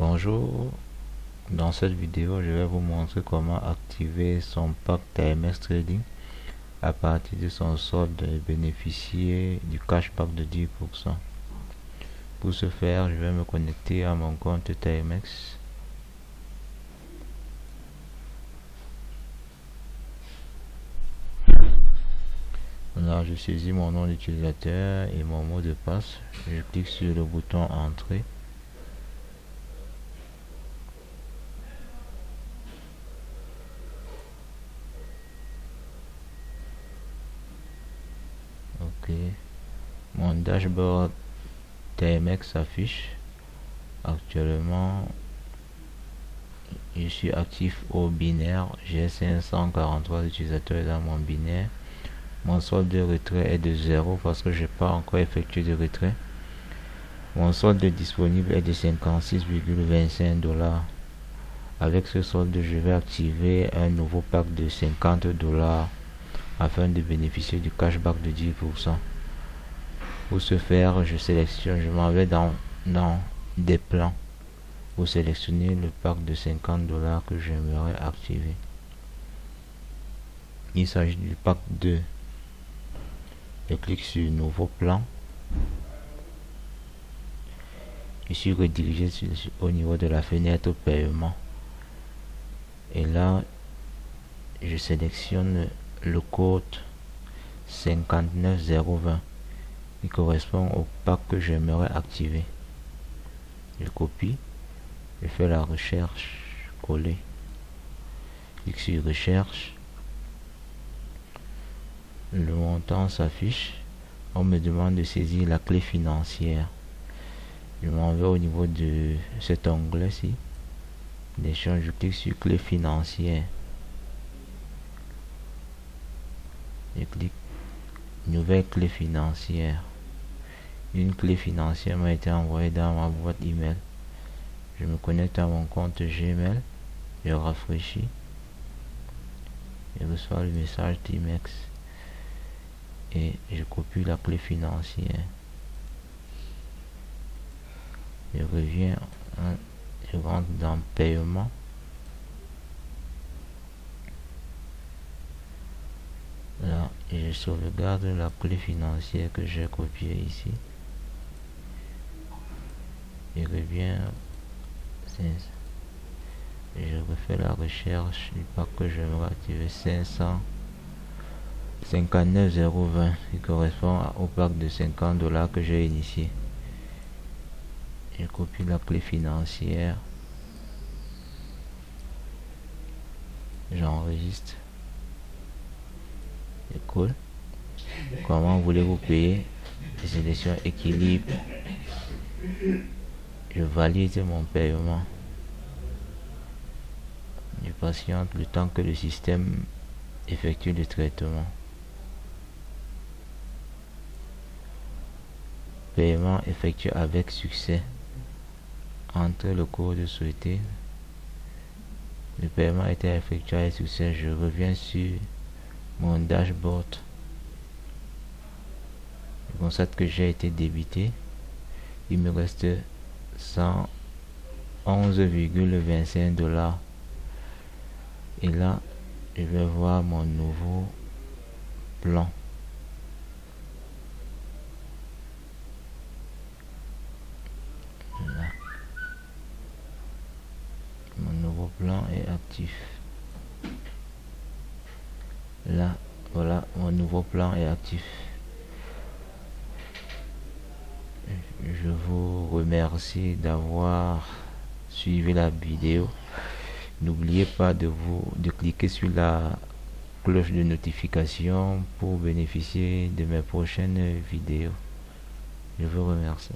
Bonjour, dans cette vidéo je vais vous montrer comment activer son pack TMS Trading à partir de son solde et bénéficier du cashback de 10%. Pour ce faire, je vais me connecter à mon compte TMX. Là, je saisis mon nom d'utilisateur et mon mot de passe. Je clique sur le bouton Entrée. Ok. Mon dashboard TMX s'affiche. Actuellement, je suis actif au binaire. J'ai 543 utilisateurs dans mon binaire. Mon solde de retrait est de 0 parce que je n'ai pas encore effectué de retrait. Mon solde disponible est de 56,25 dollars. Avec ce solde, je vais activer un nouveau pack de 50 dollars afin de bénéficier du cashback de 10%. Pour ce faire, je sélectionne, je m'en vais dans, dans des plans pour sélectionner le pack de 50 dollars que j'aimerais activer. Il s'agit du pack 2. Je clique sur nouveau plan. Je suis redirigé au niveau de la fenêtre paiement. Et là, je sélectionne le code 59020 qui correspond au pack que j'aimerais activer. Je copie, je fais la recherche, coller, clique sur recherche, le montant s'affiche, on me demande de saisir la clé financière. Je m'en vais au niveau de cet onglet-ci, d'échange, je clique sur clé financière. Je clique nouvelle clé financière. Une clé financière m'a été envoyée dans ma boîte email. Je me connecte à mon compte Gmail. Je rafraîchis. Je reçois le message Timex. Et je copie la clé financière. Je reviens. Je rentre dans paiement. Là, je sauvegarde la clé financière que j'ai copiée ici. Je reviens. Je refais la recherche du pack que j'aimerais activer 559,020 qui correspond au pack de 50 dollars que j'ai initié. Je copie la clé financière. J'enregistre. Cool. Comment voulez-vous payer? Sélection équilibre. Je valide mon paiement. Je patiente le temps que le système effectue le traitement. Paiement effectué avec succès. Entre le code souhaité. Le paiement a été effectué avec succès. Je reviens sur mon dashboard. Je constate que j'ai été débité. Il me reste 111,25 dollars. Et là, je vais voir mon nouveau plan. Mon nouveau plan est actif. Là, voilà, mon nouveau plan est actif. Je vous remercie d'avoir suivi la vidéo. N'oubliez pas de vous de cliquer sur la cloche de notification pour bénéficier de mes prochaines vidéos. Je vous remercie.